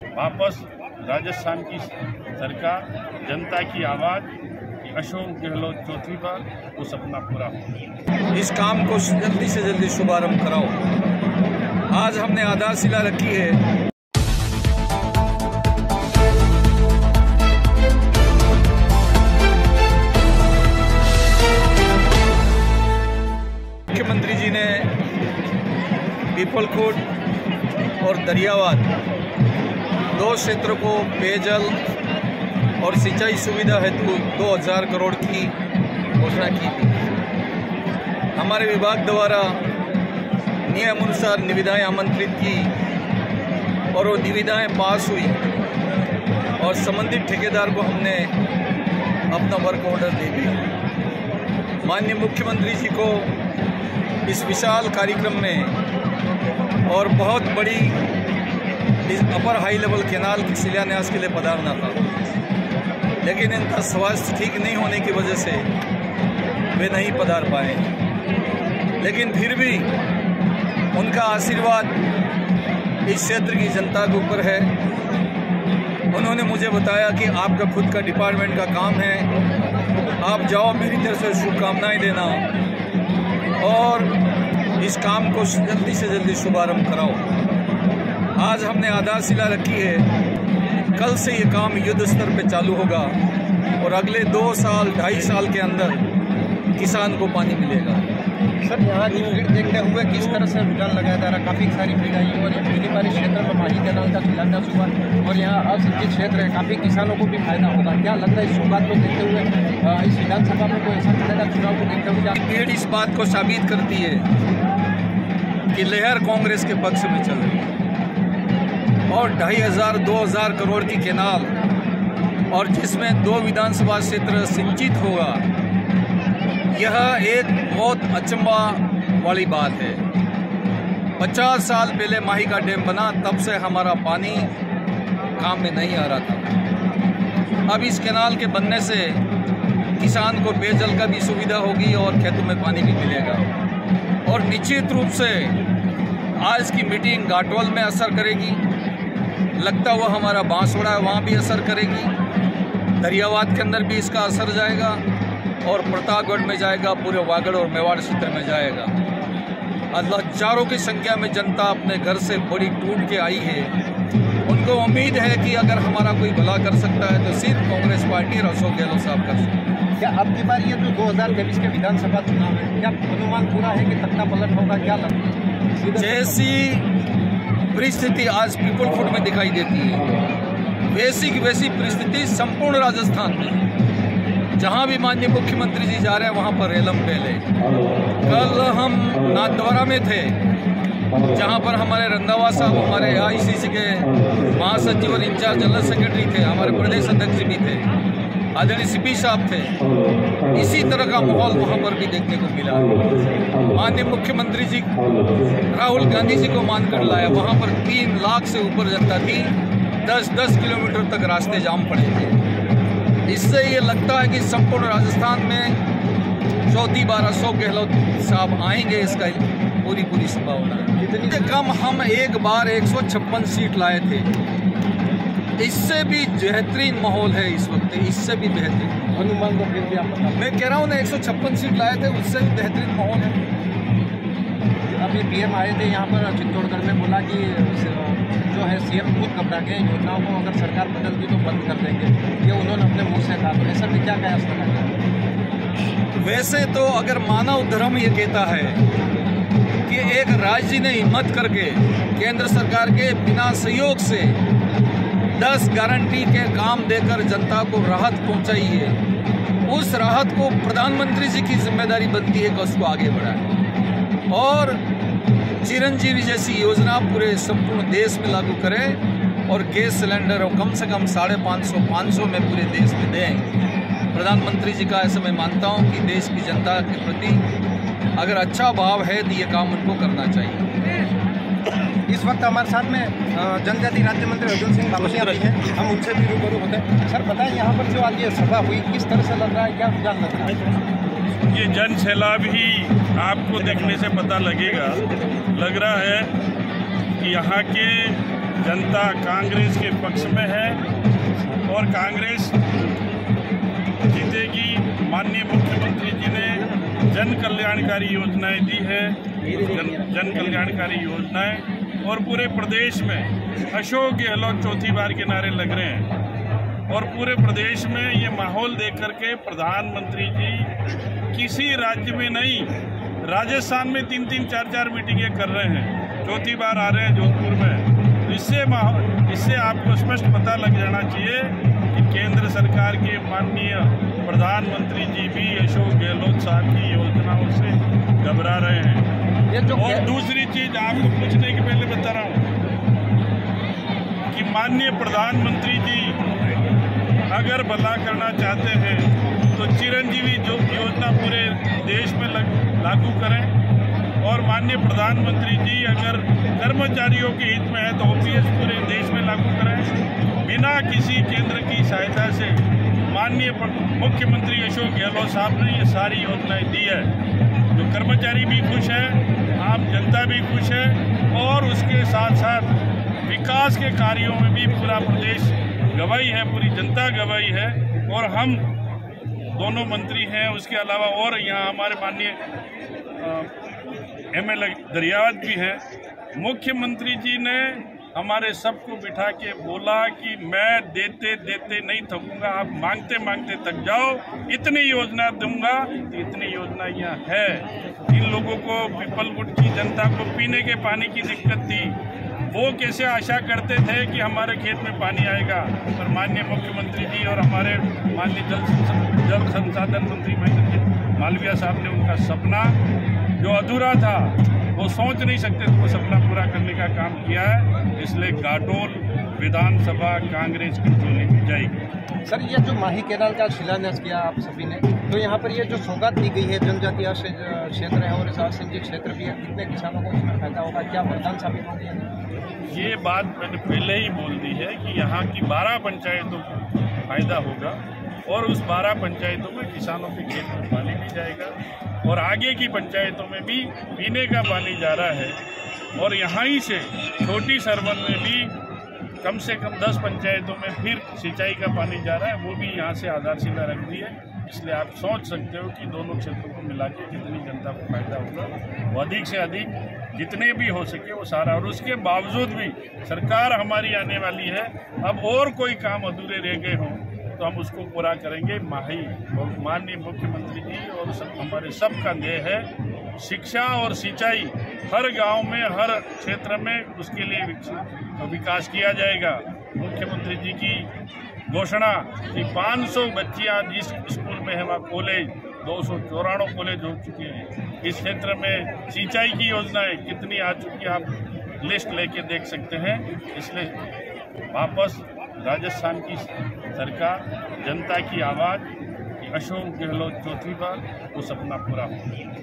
वापस राजस्थान की सरकार, जनता की आवाज़ अशोक गहलोत चौथी बार वो सपना पूरा हो। इस काम को जल्दी से जल्दी शुभारंभ कराओ। आज हमने आधारशिला रखी है। मुख्यमंत्री जी ने पीपलकोट और दरियावाद दो क्षेत्रों को पेयजल और सिंचाई सुविधा हेतु 2000 करोड़ की घोषणा की थी हमारे विभाग द्वारा नियम अनुसार निविदाएँ आमंत्रित की और वो निविदाएँ पास हुई और संबंधित ठेकेदार को हमने अपना वर्क ऑर्डर दे दिया। माननीय मुख्यमंत्री जी को इस विशाल कार्यक्रम में और बहुत बड़ी अपर हाई लेवल केनाल के शिलान्यास के लिए पधारना था। लेकिन इनका स्वास्थ्य ठीक नहीं होने की वजह से वे नहीं पधार पाए। लेकिन फिर भी उनका आशीर्वाद इस क्षेत्र की जनता के ऊपर है। उन्होंने मुझे बताया कि आपका खुद का डिपार्टमेंट का काम है। आप जाओ, मेरी तरफ़ से शुभकामनाएँ देना और इस काम को जल्दी से जल्दी शुभारंभ कराओ। आज हमने आधारशिला रखी है। कल से ये काम युद्ध स्तर पे चालू होगा और अगले दो साल ढाई साल के अंदर किसान को पानी मिलेगा। सर यहाँ की भीड़ देखते हुए किस तरह से रुझान लगाया जा रहा है? काफ़ी सारी भीड़ आई है और ये पहली बार इस क्षेत्र में माही कैनाल का शिलान्यास हुआ और यहाँ असिंचित क्षेत्र है। काफ़ी किसानों को भी फ़ायदा होगा। क्या लगता है इस सौगात को देखते हुए इस विधानसभा में कोई ऐसा चलेगा? चुनाव को देखते हुए भीड़ इस बात को साबित करती है कि लहर कांग्रेस के पक्ष में चल रही है। और ढाई हज़ार, दो हज़ार करोड़ की केनाल। और जिसमें दो विधानसभा क्षेत्र सिंचित होगा, यह एक बहुत अचंबा वाली बात है। पचास साल पहले माही का डैम बना, तब से हमारा पानी काम में नहीं आ रहा था। अब इस केनाल के बनने से किसान को पेयजल का भी सुविधा होगी और खेतों में पानी भी मिलेगा। और निश्चित रूप से आज की मीटिंग घाटोल में असर करेगी। लगता हुआ हमारा बांसवाड़ा है वहाँ भी असर करेगी। दरियावाद के अंदर भी इसका असर जाएगा और प्रतापगढ़ में जाएगा पूरे वागड़ और मेवाड़ क्षेत्र में जाएगा। आज हज़ारों की संख्या में जनता अपने घर से बड़ी टूट के आई है। उनको उम्मीद है कि अगर हमारा कोई भला कर सकता है तो सिर्फ़ कांग्रेस पार्टी और अशोक गहलोत साहब कर सकते हैं। क्या अब की बार ये जो दो हज़ार तेईस के विधानसभा चुनाव है क्या अनुमान पूरा है कि तख्ता पलट होगा? क्या लगता है? जैसी परिस्थिति आज पीपल फ़ूड में दिखाई देती है। वैसी की वैसी परिस्थिति संपूर्ण राजस्थान में है। जहाँ भी माननीय मुख्यमंत्री जी जा रहे हैं, वहाँ पर रेलम पहले। कल हम नाथद्वारा में थे, जहाँ पर हमारे रंधावा साहब, हमारे आईसीसी के महासचिव और इंचार्ज, जनरल सेक्रेटरी थे, हमारे प्रदेश अध्यक्ष भी थे। आदरणीय सीपी साहब थे। इसी तरह का माहौल वहाँ पर भी देखने को मिला। माननीय मुख्यमंत्री जी, राहुल गांधी जी को मानकर लाया। वहाँ पर तीन लाख से ऊपर जनता थी। दस दस किलोमीटर तक रास्ते जाम पड़े थे। इससे ये लगता है कि संपूर्ण राजस्थान में चौथी बारह सौ गहलोत साहब आएँगे, इसका पूरी पूरी संभावना है। कम हम एक बार एक सौ छप्पन सीट लाए थे। इससे भी बेहतरीन माहौल है इस वक्त इससे भी बेहतरीन। अनुमान को फिर भी आप मैं कह रहा हूँ ना एक सौ छप्पन सीट लाए थे उससे भी बेहतरीन माहौल है। अभी पीएम आए थे यहाँ पर चित्तौड़गढ़ में बोला कि जो है सीएम खुद घबरा गए योजनाओं को अगर सरकार बदलती तो बंद कर देंगे। ये उन्होंने अपने मुँह से कहा। तो ऐसा भी क्या कयास लगाया वैसे तो अगर मानव धर्म ये कहता है कि एक राज्य ने हिम्मत करके केंद्र सरकार के बिना सहयोग से 10 गारंटी के काम देकर जनता को राहत पहुंचाई है उस राहत को प्रधानमंत्री जी की ज़िम्मेदारी बनती है कि उसको आगे बढ़ाए। और चिरंजीवी जैसी योजना पूरे संपूर्ण देश में लागू करें और गैस सिलेंडर और कम से कम साढ़े पाँच सौ पाँच सौ में पूरे देश में दें। प्रधानमंत्री जी का ऐसा मैं मानता हूँ कि देश की जनता के प्रति अगर अच्छा भाव है तो ये काम उनको करना चाहिए। इस वक्त हमारे साथ में जनजाति राज्य मंत्री अर्जुन सिंह बालोसिया भी हैं। हम उनसे भी रूबरू होते हैं। सर बताएँ यहाँ पर जो आज ये सभा हुई किस तरह से लग रहा है क्या रुझान लग रहा है? ये जन सैलाब ही आपको देखने से पता लगेगा। लग रहा है कि यहाँ के जनता कांग्रेस के पक्ष में है और कांग्रेस जीतेगी। माननीय मुख्यमंत्री जी ने जन कल्याणकारी योजनाएँ दी है। जन, जन कल्याणकारी योजनाएँ और पूरे प्रदेश में अशोक गहलोत चौथी बार के नारे लग रहे हैं। और पूरे प्रदेश में ये माहौल देख करके प्रधानमंत्री जी किसी राज्य में नहीं, राजस्थान में तीन तीन चार चार मीटिंगें कर रहे हैं। चौथी बार आ रहे हैं जोधपुर में। इससे माहौल इससे आपको स्पष्ट पता लग जाना चाहिए कि केंद्र सरकार के माननीय प्रधानमंत्री जी भी अशोक गहलोत साहब की योजनाओं से घबरा रहे हैं। ये जो और दूसरी चीज़ आपको पूछने के पहले बता रहा हूँ कि माननीय प्रधानमंत्री जी अगर भला करना चाहते हैं तो चिरंजीवी जो योजना पूरे देश में लग, लागू करें। और माननीय प्रधानमंत्री जी अगर कर्मचारियों के हित में है तो ओपीएस पूरे देश में लागू करें। बिना किसी केंद्र की सहायता से माननीय मुख्यमंत्री अशोक गहलोत साहब ने ये सारी योजनाएँ दी है। तो कर्मचारी भी खुश है, आम जनता भी खुश है और उसके साथ साथ विकास के कार्यों में भी पूरा प्रदेश गवाही है, पूरी जनता गवाही है और हम दोनों मंत्री हैं। उसके अलावा और यहाँ हमारे माननीय एम एल दरियावत भी हैं। मुख्यमंत्री जी ने हमारे सबको बिठा के बोला कि मैं देते देते नहीं थकूँगा, आप मांगते मांगते थक जाओ, इतनी योजना दूँगा तो इतनी योजना यहाँ है। इन लोगों को पीपलगुट की जनता को पीने के पानी की दिक्कत थी। वो कैसे आशा करते थे कि हमारे खेत में पानी आएगा? पर माननीय मुख्यमंत्री जी और हमारे माननीय जल जल संसाधन मंत्री महेंद्र मालविया साहब ने उनका सपना जो अधूरा था वो सोच नहीं सकते थे। वो सपना पूरा करने का काम किया है इसलिए गाटोल विधानसभा कांग्रेस की चुनी जाएगी। सर ये जो माही कैनाल का शिलान्यास किया आप सभी ने तो यहाँ पर ये जो सौगात दी गई है जनजातीय क्षेत्र है और सिंधी क्षेत्र भी है कितने किसानों को इसमें फ़ायदा होगा क्या वरदान साबित होगी? ये बात मैंने पहले ही बोल दी है कि यहाँ की बारह पंचायतों को फ़ायदा होगा। और उस बारह पंचायतों में किसानों के खेत में पानी भी जाएगा और आगे की पंचायतों में भी पीने का पानी जा रहा है। और यहाँ ही से छोटी सरवन में भी कम से कम दस पंचायतों में फिर सिंचाई का पानी जा रहा है, वो भी यहाँ से आधारशिला रख दी है। इसलिए आप सोच सकते हो कि दोनों क्षेत्रों को मिला के कितनी जनता को फ़ायदा होगा, वो अधिक से अधिक जितने भी हो सके वो सारा। और उसके बावजूद भी सरकार हमारी आने वाली है। अब और कोई काम अधूरे रह गए हों तो हम उसको पूरा करेंगे। माही और माननीय मुख्यमंत्री जी और सब, हमारे सबका ध्येय है शिक्षा और सिंचाई हर गाँव में, हर क्षेत्र में उसके लिए विकास किया जाएगा। मुख्यमंत्री जी की घोषणा कि 500 बच्चियाँ जिस स्कूल में है, वहाँ कॉलेज, दो सौ चौरानवे कॉलेज हो चुके हैं। इस क्षेत्र में सिंचाई की योजनाएँ कितनी आ चुकी आप लिस्ट लेके देख सकते हैं। इसलिए वापस राजस्थान की सरकार जनता की आवाज़ अशोक गहलोत चौथी बार वो सपना पूरा हो।